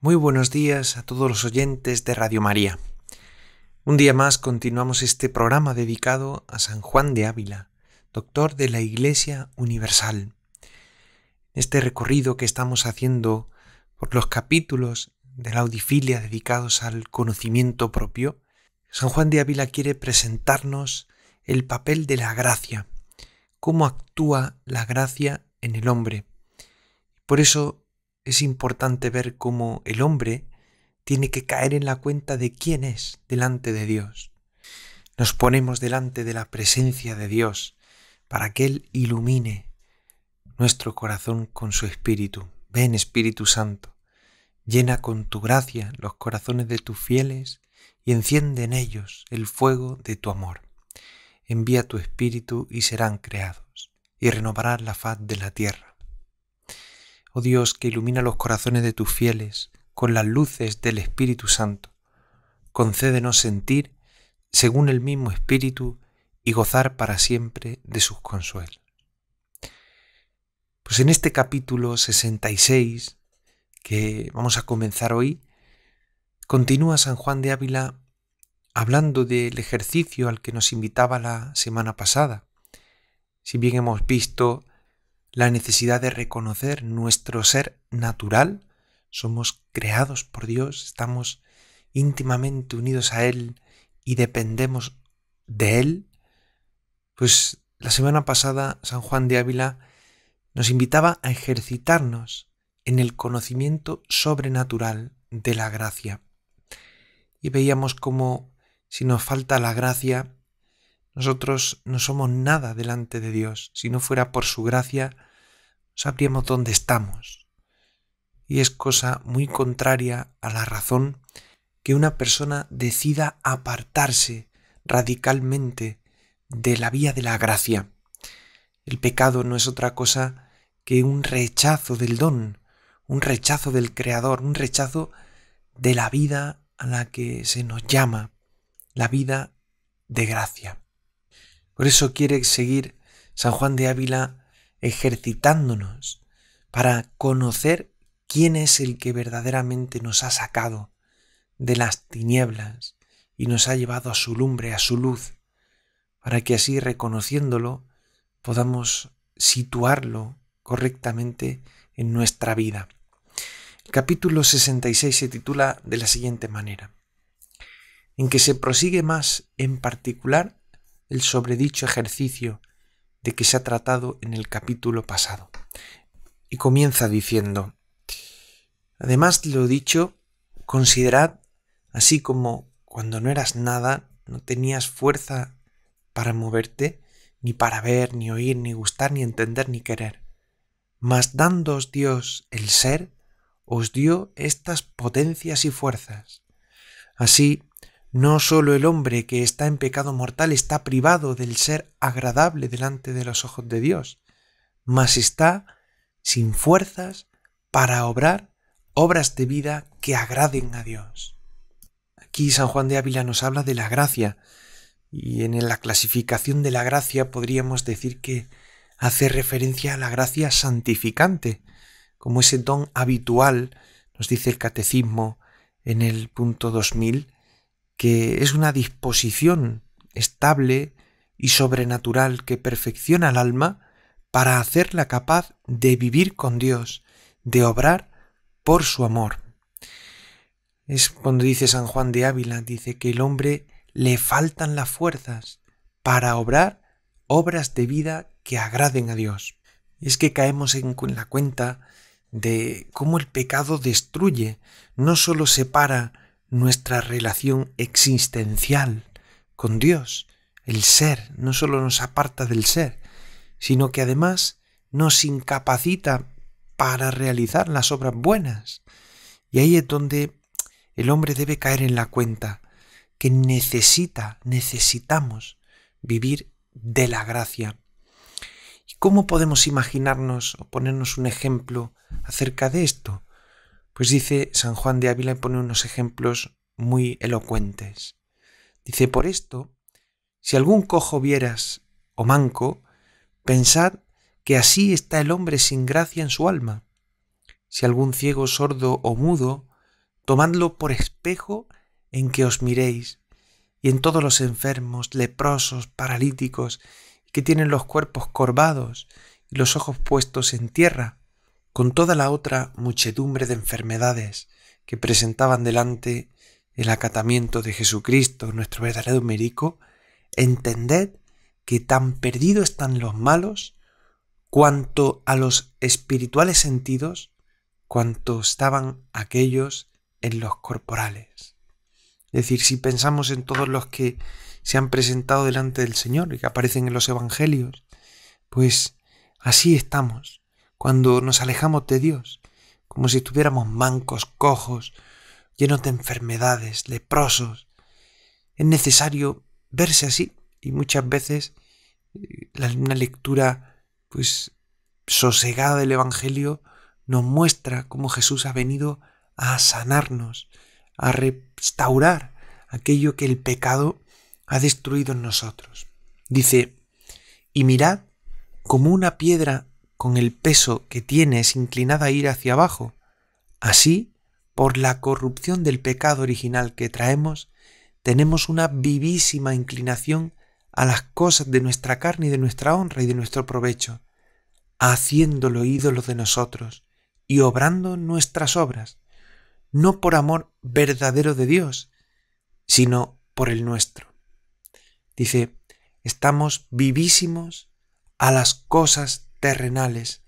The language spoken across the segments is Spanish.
Muy buenos días a todos los oyentes de Radio María. Un día más continuamos este programa dedicado a San Juan de Ávila, doctor de la Iglesia Universal. Este recorrido que estamos haciendo por los capítulos de la audifilia dedicados al conocimiento propio, San Juan de Ávila quiere presentarnos el papel de la gracia, cómo actúa la gracia en el hombre. Por eso es importante ver cómo el hombre tiene que caer en la cuenta de quién es delante de Dios. Nos ponemos delante de la presencia de Dios para que Él ilumine nuestro corazón con su Espíritu. Ven Espíritu Santo, llena con tu gracia los corazones de tus fieles y enciende en ellos el fuego de tu amor. Envía tu Espíritu y serán creados, y renovarás la faz de la tierra. Oh Dios, que ilumina los corazones de tus fieles con las luces del Espíritu Santo, concédenos sentir según el mismo Espíritu y gozar para siempre de sus consuelos. Pues en este capítulo 66 que vamos a comenzar hoy, continúa San Juan de Ávila hablando del ejercicio al que nos invitaba la semana pasada. Si bien hemos visto la necesidad de reconocer nuestro ser natural. Somos creados por Dios, estamos íntimamente unidos a Él y dependemos de Él. Pues la semana pasada San Juan de Ávila nos invitaba a ejercitarnos en el conocimiento sobrenatural de la gracia. Y veíamos cómo si nos falta la gracia, nosotros no somos nada delante de Dios. Si no fuera por su gracia, sabríamos dónde estamos. Y es cosa muy contraria a la razón que una persona decida apartarse radicalmente de la vía de la gracia. El pecado no es otra cosa que un rechazo del don, un rechazo del Creador, un rechazo de la vida a la que se nos llama, la vida de gracia. Por eso quiere seguir San Juan de Ávila ejercitándonos para conocer quién es el que verdaderamente nos ha sacado de las tinieblas y nos ha llevado a su lumbre, a su luz, para que así reconociéndolo podamos situarlo correctamente en nuestra vida. El capítulo 66 se titula de la siguiente manera, en que se prosigue más en particular el sobredicho ejercicio de que se ha tratado en el capítulo pasado. Y comienza diciendo, además de lo dicho, considerad, así como cuando no eras nada, no tenías fuerza para moverte, ni para ver, ni oír, ni gustar, ni entender, ni querer. Mas dándoos Dios el ser, os dio estas potencias y fuerzas. Así, no sólo el hombre que está en pecado mortal está privado del ser agradable delante de los ojos de Dios, mas está sin fuerzas para obrar obras de vida que agraden a Dios. Aquí San Juan de Ávila nos habla de la gracia, y en la clasificación de la gracia podríamos decir que hace referencia a la gracia santificante, como ese don habitual, nos dice el catecismo en el punto 2000, que es una disposición estable y sobrenatural que perfecciona al alma para hacerla capaz de vivir con Dios, de obrar por su amor. Es cuando dice San Juan de Ávila, dice que el hombre le faltan las fuerzas para obrar obras de vida que agraden a Dios. Es que caemos en la cuenta de cómo el pecado destruye, no sólo separa nuestra relación existencial con Dios. El ser no solo nos aparta del ser, sino que además nos incapacita para realizar las obras buenas. Y ahí es donde el hombre debe caer en la cuenta que necesita, necesitamos vivir de la gracia. ¿Y cómo podemos imaginarnos o ponernos un ejemplo acerca de esto? Pues dice San Juan de Ávila y pone unos ejemplos muy elocuentes. Dice, por esto, si algún cojo vieras o manco, pensad que así está el hombre sin gracia en su alma. Si algún ciego, sordo o mudo tomadlo por espejo en que os miréis, y en todos los enfermos, leprosos, paralíticos, que tienen los cuerpos corvados y los ojos puestos en tierra, con toda la otra muchedumbre de enfermedades que presentaban delante el acatamiento de Jesucristo, nuestro verdadero médico, entended que tan perdidos están los malos cuanto a los espirituales sentidos, cuanto estaban aquellos en los corporales. Es decir, si pensamos en todos los que se han presentado delante del Señor y que aparecen en los Evangelios, pues así estamos cuando nos alejamos de Dios, como si estuviéramos mancos, cojos, llenos de enfermedades, leprosos. Es necesario verse así y muchas veces eh, una lectura pues sosegada del Evangelio nos muestra cómo Jesús ha venido a sanarnos, a restaurar aquello que el pecado ha destruido en nosotros. Dice, y mirad como una piedra con el peso que tiene es inclinada a ir hacia abajo. Así, por la corrupción del pecado original que traemos, tenemos una vivísima inclinación a las cosas de nuestra carne y de nuestra honra y de nuestro provecho, haciéndolo ídolo de nosotros y obrando nuestras obras, no por amor verdadero de Dios, sino por el nuestro. Dice, estamos vivísimos a las cosas terrenales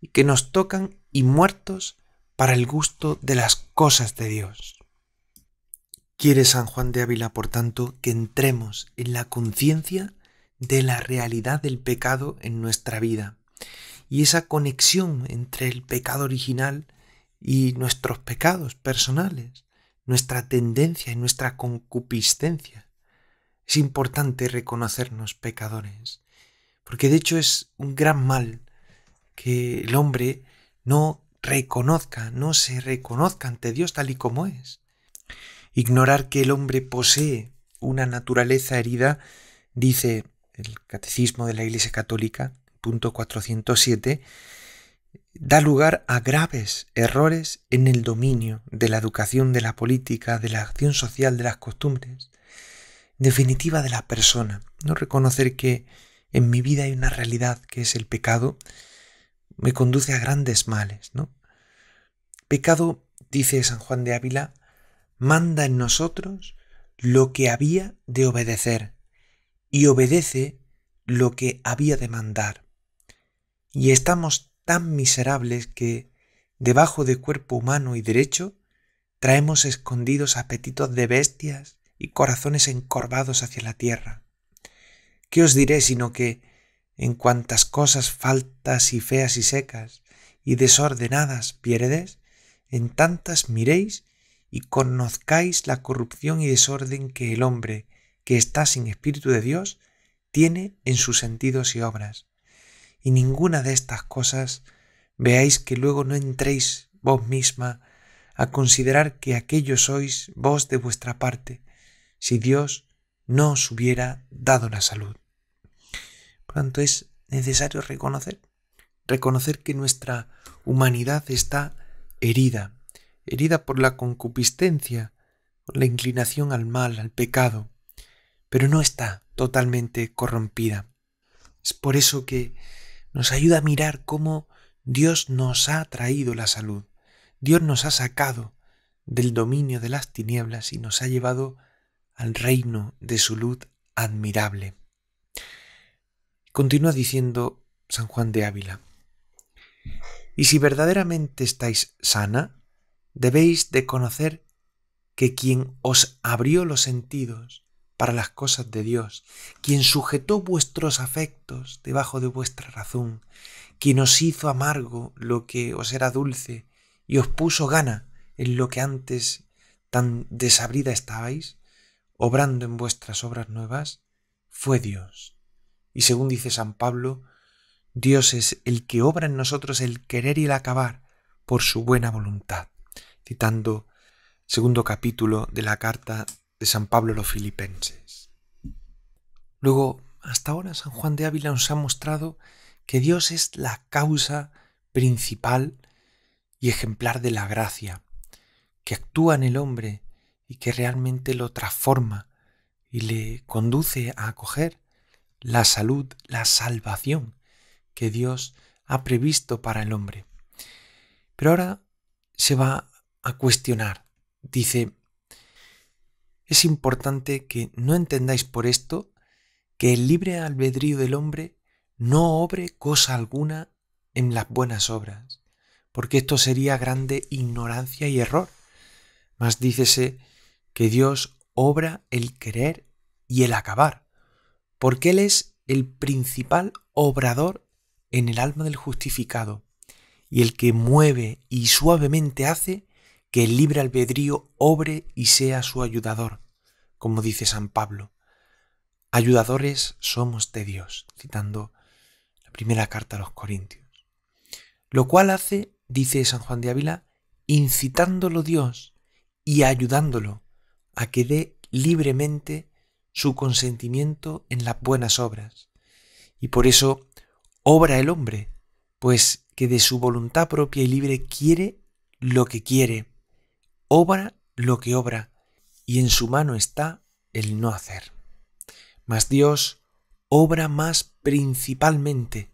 y que nos tocan y muertos para el gusto de las cosas de Dios. Quiere San Juan de Ávila, por tanto, que entremos en la conciencia de la realidad del pecado en nuestra vida y esa conexión entre el pecado original y nuestros pecados personales, nuestra tendencia y nuestra concupiscencia. Es importante reconocernos pecadores, porque de hecho es un gran mal que el hombre no reconozca, no se reconozca ante Dios tal y como es. Ignorar que el hombre posee una naturaleza herida, dice el Catecismo de la Iglesia Católica, punto 407, da lugar a graves errores en el dominio de la educación, de la política, de la acción social, de las costumbres, definitiva de la persona. No reconocer que en mi vida hay una realidad que es el pecado, me conduce a grandes males, ¿no? Pecado, dice San Juan de Ávila, manda en nosotros lo que había de obedecer y obedece lo que había de mandar. Y estamos tan miserables que, debajo de cuerpo humano y derecho, traemos escondidos apetitos de bestias y corazones encorvados hacia la tierra. ¿Qué os diré sino que, en cuantas cosas faltas y feas y secas y desordenadas pierdes, en tantas miréis y conozcáis la corrupción y desorden que el hombre, que está sin Espíritu de Dios, tiene en sus sentidos y obras y ninguna de estas cosas veáis que luego no entréis vos misma a considerar que aquello sois vos de vuestra parte, si Dios no os hubiera dado la salud. Por tanto, es necesario reconocer, reconocer que nuestra humanidad está herida, herida por la concupiscencia, por la inclinación al mal, al pecado, pero no está totalmente corrompida. Es por eso que nos ayuda a mirar cómo Dios nos ha traído la salud. Dios nos ha sacado del dominio de las tinieblas y nos ha llevado al reino de su luz admirable. Continúa diciendo San Juan de Ávila, y si verdaderamente estáis sana, debéis de conocer que quien os abrió los sentidos para las cosas de Dios, quien sujetó vuestros afectos debajo de vuestra razón, quien os hizo amargo lo que os era dulce y os puso gana en lo que antes tan desabrida estabais, obrando en vuestras obras nuevas, fue Dios. Y según dice San Pablo, Dios es el que obra en nosotros el querer y el acabar por su buena voluntad, citando segundo capítulo de la carta de San Pablo los Filipenses. Luego, hasta ahora San Juan de Ávila nos ha mostrado que Dios es la causa principal y ejemplar de la gracia, que actúa en el hombre y que realmente lo transforma y le conduce a acoger la salud, la salvación que Dios ha previsto para el hombre. Pero ahora se va a cuestionar. Dice, es importante que no entendáis por esto que el libre albedrío del hombre no obre cosa alguna en las buenas obras, porque esto sería grande ignorancia y error. Mas dícese que Dios obra el querer y el acabar, porque Él es el principal obrador en el alma del justificado, y el que mueve y suavemente hace que el libre albedrío obre y sea su ayudador, como dice San Pablo. Ayudadores somos de Dios, citando la primera carta a los Corintios. Lo cual hace, dice San Juan de Ávila, incitándolo Dios y ayudándolo a que dé libremente su consentimiento en las buenas obras. Y por eso obra el hombre, pues que de su voluntad propia y libre quiere lo que quiere, obra lo que obra, y en su mano está el no hacer. Mas Dios obra más principalmente,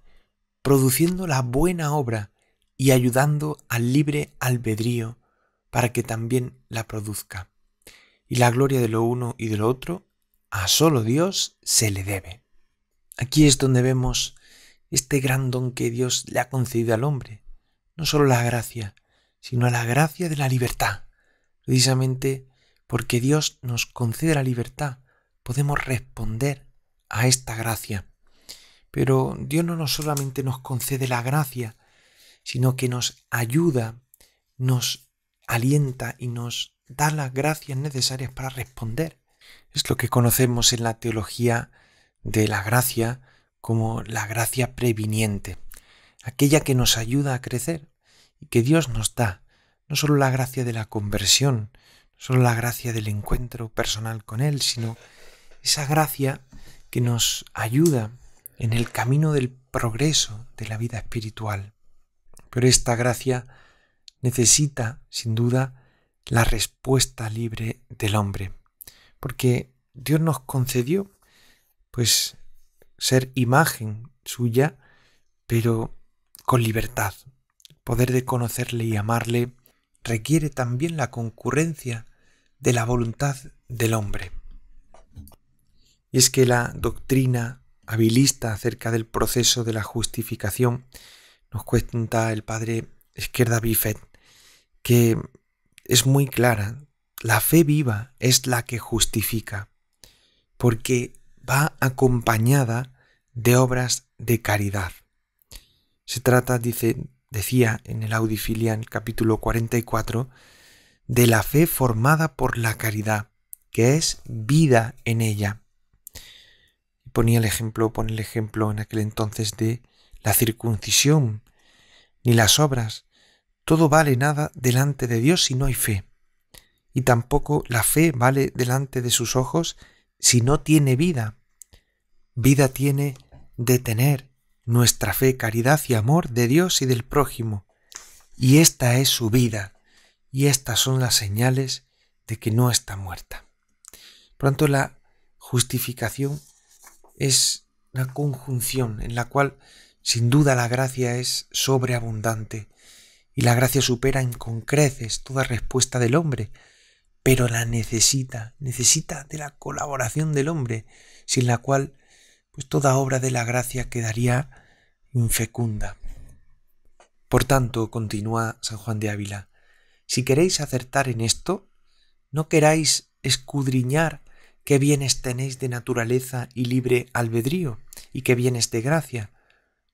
produciendo la buena obra y ayudando al libre albedrío para que también la produzca. Y la gloria de lo uno y de lo otro a solo Dios se le debe. Aquí es donde vemos este gran don que Dios le ha concedido al hombre, no solo la gracia, sino la gracia de la libertad. Precisamente porque Dios nos concede la libertad, podemos responder a esta gracia. Pero Dios no solamente nos concede la gracia, sino que nos ayuda, nos alienta y nos da las gracias necesarias para responder. Es lo que conocemos en la teología de la gracia como la gracia previniente, aquella que nos ayuda a crecer y que Dios nos da, no solo la gracia de la conversión, no solo la gracia del encuentro personal con Él, sino esa gracia que nos ayuda en el camino del progreso de la vida espiritual. Pero esta gracia necesita, sin duda, la respuesta libre del hombre, porque Dios nos concedió, pues, ser imagen suya, pero con libertad. Poder de conocerle y amarle requiere también la concurrencia de la voluntad del hombre. Y es que la doctrina habilista acerca del proceso de la justificación nos cuenta el padre Esquerda Bifet que es muy clara. La fe viva es la que justifica, porque va acompañada de obras de caridad. Se trata, dice, decía en el Audifilia, en capítulo 44, de la fe formada por la caridad, que es vida en ella. Ponía el ejemplo, pone el ejemplo en aquel entonces de la circuncisión, ni las obras. Todo vale nada delante de Dios si no hay fe. Y tampoco la fe vale delante de sus ojos si no tiene vida. Vida tiene de tener nuestra fe, caridad y amor de Dios y del prójimo. Y esta es su vida, y estas son las señales de que no está muerta. Pronto la justificación es una conjunción en la cual sin duda la gracia es sobreabundante y la gracia supera en concreces toda respuesta del hombre, pero la necesita, necesita de la colaboración del hombre, sin la cual pues toda obra de la gracia quedaría infecunda. Por tanto, continúa San Juan de Ávila, si queréis acertar en esto, no queráis escudriñar qué bienes tenéis de naturaleza y libre albedrío, y qué bienes de gracia,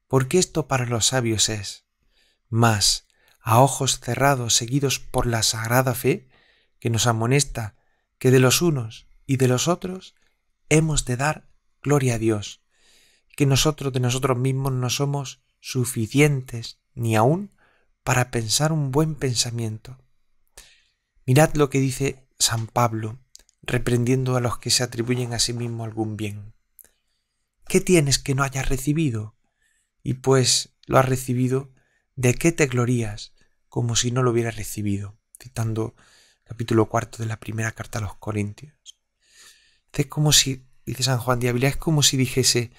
porque esto para los sabios es. Mas, a ojos cerrados, seguidos por la sagrada fe, que nos amonesta que de los unos y de los otros hemos de dar gloria a Dios, que nosotros de nosotros mismos no somos suficientes ni aún para pensar un buen pensamiento. Mirad lo que dice San Pablo, reprendiendo a los que se atribuyen a sí mismo algún bien. ¿Qué tienes que no hayas recibido? Y pues lo has recibido, ¿de qué te glorías como si no lo hubieras recibido? Citando capítulo cuarto de la primera carta a los Corintios. Es como si, dice San Juan de Ávila, es como si dijese,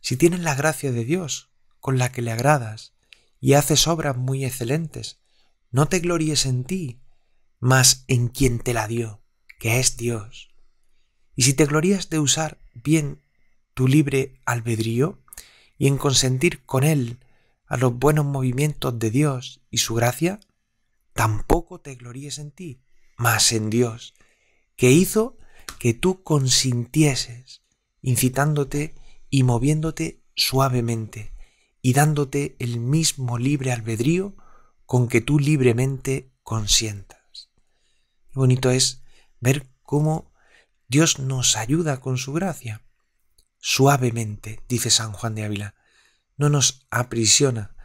si tienes la gracia de Dios con la que le agradas y haces obras muy excelentes, no te gloríes en ti, mas en quien te la dio, que es Dios. Y si te glorías de usar bien tu libre albedrío y en consentir con él a los buenos movimientos de Dios y su gracia, tampoco te gloríes en ti, mas en Dios, que hizo que tú consintieses, incitándote y moviéndote suavemente y dándote el mismo libre albedrío con que tú libremente consientas. Bonito es ver cómo Dios nos ayuda con su gracia. Suavemente, dice San Juan de Ávila, no nos aprisiona,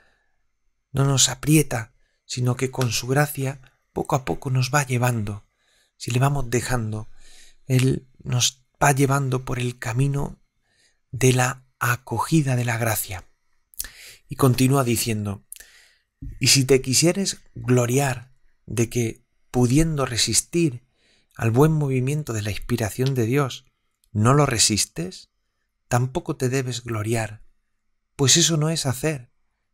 no nos aprieta, sino que con su gracia poco a poco nos va llevando. Si le vamos dejando, Él nos va llevando por el camino de la acogida de la gracia. Y continúa diciendo, y si te quisieres gloriar de que, pudiendo resistir al buen movimiento de la inspiración de Dios, no lo resistes, tampoco te debes gloriar, pues eso no es hacer,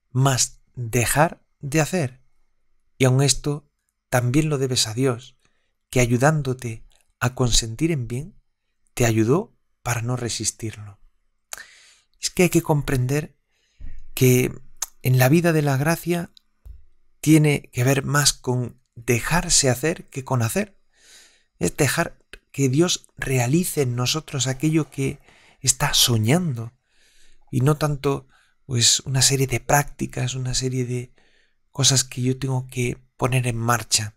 mas dejar de hacer. Y aun esto también lo debes a Dios, que ayudándote a consentir en bien, te ayudó para no resistirlo. Es que hay que comprender que en la vida de la gracia tiene que ver más con dejarse hacer que con hacer. Es dejar que Dios realice en nosotros aquello que está soñando y no tanto pues una serie de prácticas, una serie de cosas que yo tengo que poner en marcha.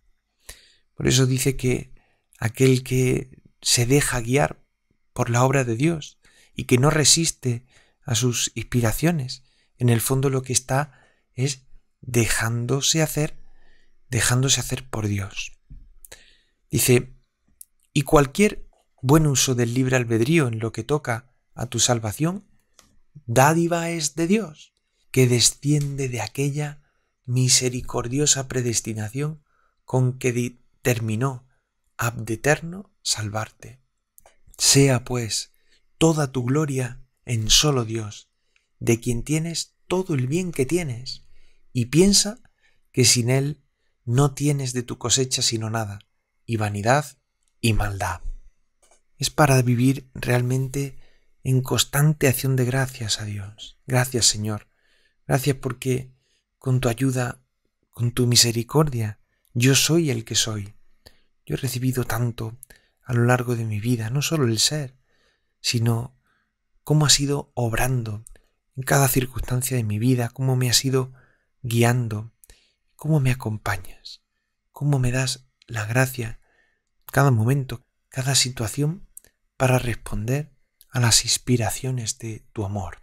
Por eso dice que aquel que se deja guiar por la obra de Dios y que no resiste a sus inspiraciones, en el fondo lo que está es dejándose hacer, dejándose hacer por Dios. Dice, y cualquier buen uso del libre albedrío en lo que toca a tu salvación, dádiva es de Dios, que desciende de aquella misericordiosa predestinación con que determinó abdeterno salvarte. Sea pues toda tu gloria en solo Dios, de quien tienes todo el bien que tienes, y piensa que sin Él no tienes de tu cosecha sino nada, y vanidad y maldad. Es para vivir realmente en constante acción de gracias a Dios. Gracias Señor. Gracias porque con tu ayuda, con tu misericordia, yo soy el que soy. Yo he recibido tanto a lo largo de mi vida, no solo el ser, sino cómo has ido obrando en cada circunstancia de mi vida, cómo me has ido guiando, cómo me acompañas, cómo me das la gracia cada momento, cada situación para responder a las inspiraciones de tu amor.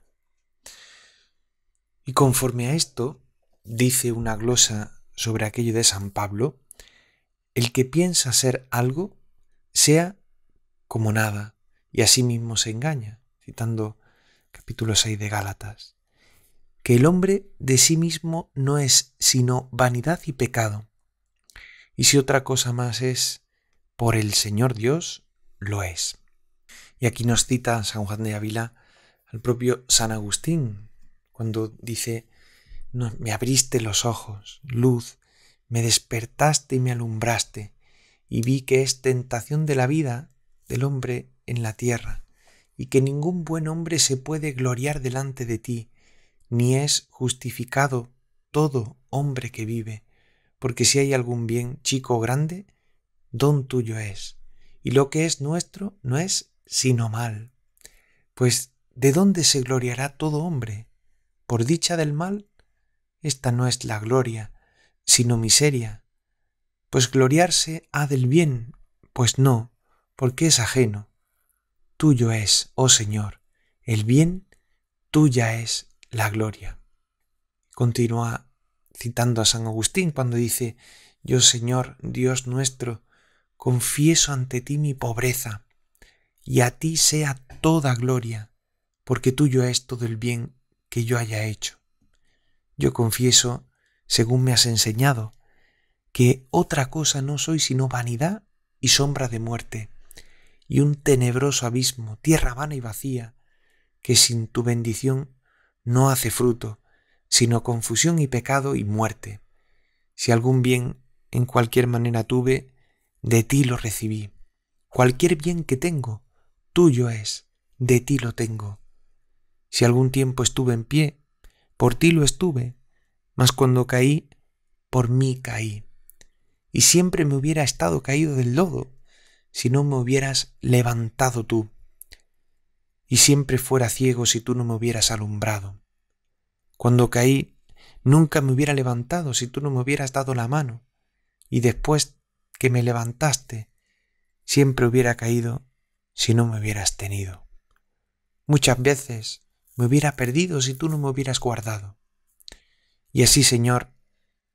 Y conforme a esto, dice una glosa sobre aquello de San Pablo, el que piensa ser algo, sea como nada, y así mismo se engaña, citando capítulo 6 de Gálatas, que el hombre de sí mismo no es sino vanidad y pecado, y si otra cosa más es por el Señor Dios, lo es. Y aquí nos cita San Juan de Ávila al propio San Agustín, cuando dice, me abriste los ojos, luz, me despertaste y me alumbraste, y vi que es tentación de la vida del hombre en la tierra, y que ningún buen hombre se puede gloriar delante de ti, ni es justificado todo hombre que vive, porque si hay algún bien chico o grande, don tuyo es, y lo que es nuestro no es sino mal. Pues ¿de dónde se gloriará todo hombre? ¿Por dicha del mal? Esta no es la gloria, sino miseria. Pues gloriarse ha del bien, pues no, porque es ajeno. Tuyo es, oh Señor, el bien, tuya es la gloria. Continúa citando a San Agustín cuando dice, Yo Señor, Dios nuestro, confieso ante ti mi pobreza, y a ti sea toda gloria, porque tuyo es todo el bien que yo haya hecho. Yo confieso, según me has enseñado, que otra cosa no soy sino vanidad y sombra de muerte, y un tenebroso abismo, tierra vana y vacía, que sin tu bendición no hace fruto, sino confusión y pecado y muerte. Si algún bien en cualquier manera tuve, de ti lo recibí. Cualquier bien que tengo, tuyo es, de ti lo tengo. Si algún tiempo estuve en pie, por ti lo estuve, mas cuando caí, por mí caí. Y siempre me hubiera estado caído del lodo, si no me hubieras levantado tú. Y siempre fuera ciego si tú no me hubieras alumbrado. Cuando caí, nunca me hubiera levantado si tú no me hubieras dado la mano. Y después que me levantaste, siempre hubiera caído si no me hubieras tenido. Muchas veces me hubiera perdido si tú no me hubieras guardado. Y así, Señor,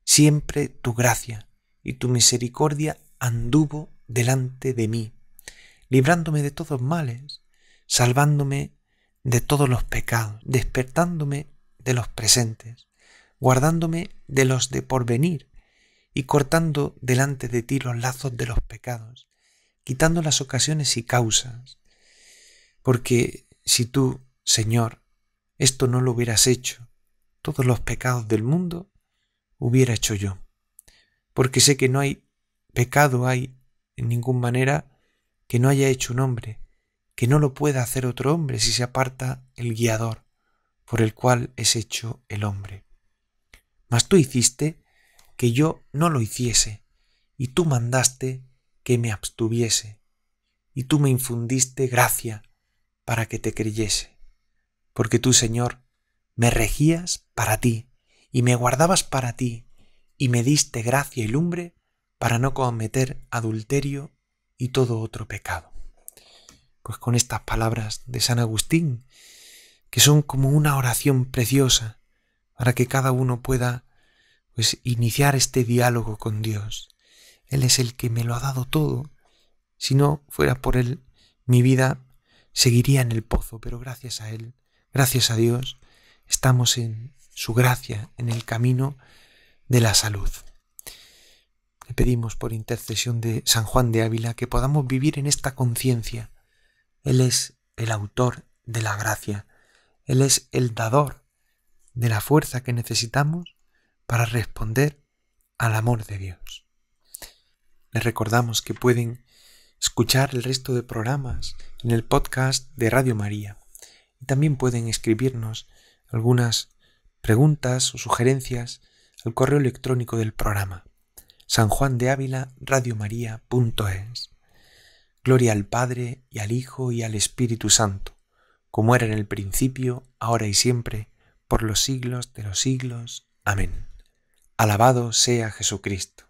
siempre tu gracia y tu misericordia anduvo delante de mí, librándome de todos males, salvándome de todos los pecados, despertándome de los presentes, guardándome de los de porvenir y cortando delante de ti los lazos de los pecados, quitando las ocasiones y causas. Porque si tú, Señor, esto no lo hubieras hecho, todos los pecados del mundo hubiera hecho yo. Porque sé que no hay pecado hay en ninguna manera que no haya hecho un hombre, que no lo pueda hacer otro hombre si se aparta el guiador por el cual es hecho el hombre. Mas tú hiciste que yo no lo hiciese, y tú mandaste que me abstuviese, y tú me infundiste gracia para que te creyese, porque tú, Señor, me regías para ti, y me guardabas para ti, y me diste gracia y lumbre para no cometer adulterio y todo otro pecado. Pues con estas palabras de San Agustín, que son como una oración preciosa para que cada uno pueda pues iniciar este diálogo con Dios. Él es el que me lo ha dado todo. Si no fuera por él, mi vida seguiría en el pozo, pero gracias a él, gracias a Dios, estamos en su gracia, en el camino de la salud. Le pedimos por intercesión de San Juan de Ávila que podamos vivir en esta conciencia. Él es el autor de la gracia. Él es el dador de la fuerza que necesitamos para responder al amor de Dios. Les recordamos que pueden escuchar el resto de programas en el podcast de Radio María y también pueden escribirnos algunas preguntas o sugerencias al correo electrónico del programa San Juan de Ávila. Gloria al Padre y al Hijo y al Espíritu Santo, como era en el principio, ahora y siempre, por los siglos de los siglos. Amén. Alabado sea Jesucristo.